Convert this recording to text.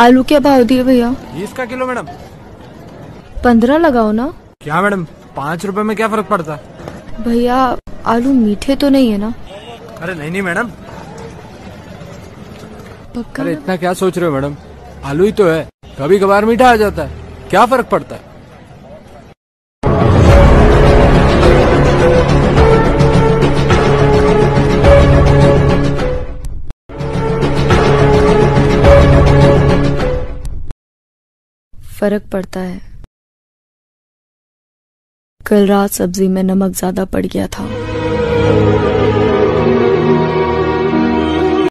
आलू क्या भाव दिए भैया? बीस का किलो मैडम। पंद्रह लगाओ ना। क्या मैडम? पाँच रुपए में क्या फ़र्क पड़ता? भैया आलू मीठे तो नहीं है ना। अरे नहीं नहीं मैडम। पक्का अरे इतना क्या सोच रहे हो मैडम? आलू ही तो है। कभी कभार मीठा आ जाता है। क्या फ़र्क पड़ता है? फ़र्क पड़ता है। कल रात सब्ज़ी में नमक ज़्यादा पड़ गया था।